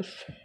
life.